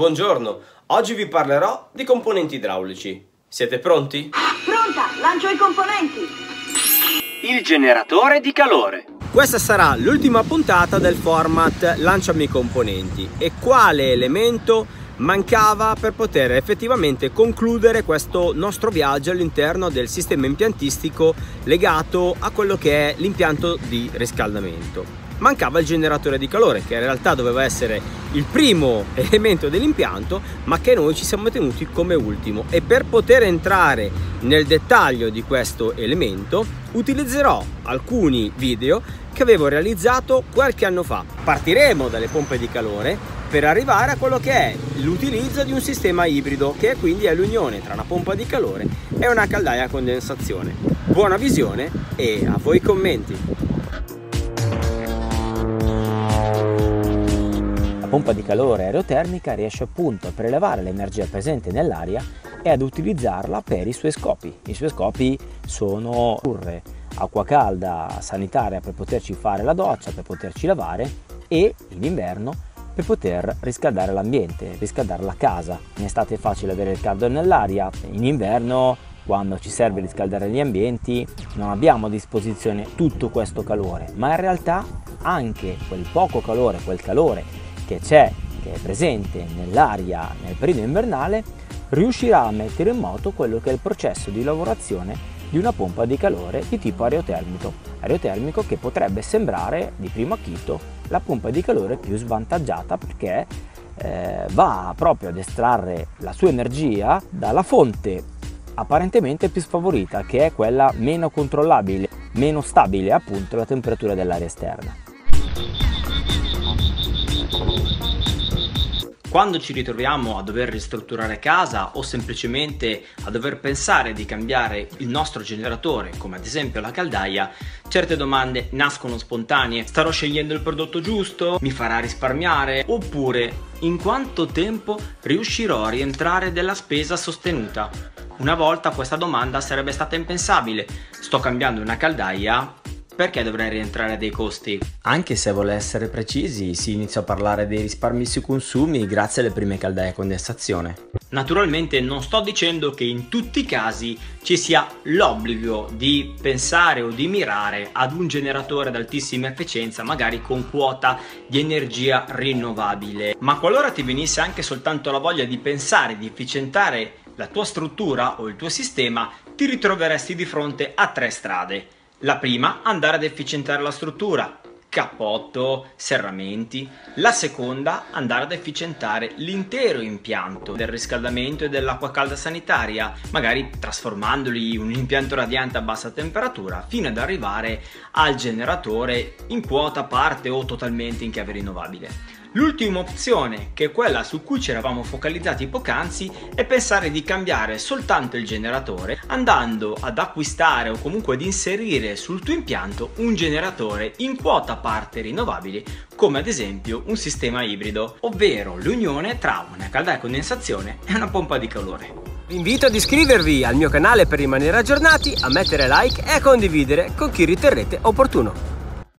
Buongiorno, oggi vi parlerò di componenti idraulici. Siete pronti? Pronta, lancio i componenti! Il generatore di calore. Questa sarà l'ultima puntata del format Lanciami i componenti e quale elemento mancava per poter effettivamente concludere questo nostro viaggio all'interno del sistema impiantistico legato a quello che è l'impianto di riscaldamento mancava il generatore di calore che in realtà doveva essere il primo elemento dell'impianto ma che noi ci siamo tenuti come ultimo e per poter entrare nel dettaglio di questo elemento utilizzerò alcuni video che avevo realizzato qualche anno fa. Partiremo dalle pompe di calore per arrivare a quello che è l'utilizzo di un sistema ibrido che quindi è l'unione tra una pompa di calore e una caldaia a condensazione. Buona visione e a voi commenti! Pompa di calore aerotermica riesce appunto a prelevare l'energia presente nell'aria e ad utilizzarla per i suoi scopi. I suoi scopi sono produrre acqua calda sanitaria per poterci fare la doccia, per poterci lavare e in inverno per poter riscaldare l'ambiente, riscaldare la casa. In estate è facile avere il caldo nell'aria, in inverno quando ci serve riscaldare gli ambienti non abbiamo a disposizione tutto questo calore, ma in realtà anche quel poco calore, quel calore che c'è, che è presente nell'aria nel periodo invernale, riuscirà a mettere in moto quello che è il processo di lavorazione di una pompa di calore di tipo aerotermico, aerotermico che potrebbe sembrare di primo acchito la pompa di calore più svantaggiata perché eh, va proprio ad estrarre la sua energia dalla fonte apparentemente più sfavorita che è quella meno controllabile, meno stabile appunto la temperatura dell'aria esterna. Quando ci ritroviamo a dover ristrutturare casa o semplicemente a dover pensare di cambiare il nostro generatore, come ad esempio la caldaia, certe domande nascono spontanee. Starò scegliendo il prodotto giusto? Mi farà risparmiare? Oppure in quanto tempo riuscirò a rientrare della spesa sostenuta? Una volta questa domanda sarebbe stata impensabile. Sto cambiando una caldaia perché dovrei rientrare dei costi? Anche se vuole essere precisi, si inizia a parlare dei risparmi sui consumi grazie alle prime caldaie a condensazione. Naturalmente non sto dicendo che in tutti i casi ci sia l'obbligo di pensare o di mirare ad un generatore ad altissima efficienza, magari con quota di energia rinnovabile. Ma qualora ti venisse anche soltanto la voglia di pensare di efficientare la tua struttura o il tuo sistema, ti ritroveresti di fronte a tre strade. La prima, andare ad efficientare la struttura, cappotto, serramenti. La seconda, andare ad efficientare l'intero impianto del riscaldamento e dell'acqua calda sanitaria, magari trasformandoli in un impianto radiante a bassa temperatura, fino ad arrivare al generatore in quota parte o totalmente in chiave rinnovabile. L'ultima opzione, che è quella su cui ci eravamo focalizzati poc'anzi, è pensare di cambiare soltanto il generatore andando ad acquistare o comunque ad inserire sul tuo impianto un generatore in quota parte rinnovabili, come ad esempio un sistema ibrido, ovvero l'unione tra una caldaia condensazione e una pompa di calore. Vi invito ad iscrivervi al mio canale per rimanere aggiornati, a mettere like e a condividere con chi riterrete opportuno.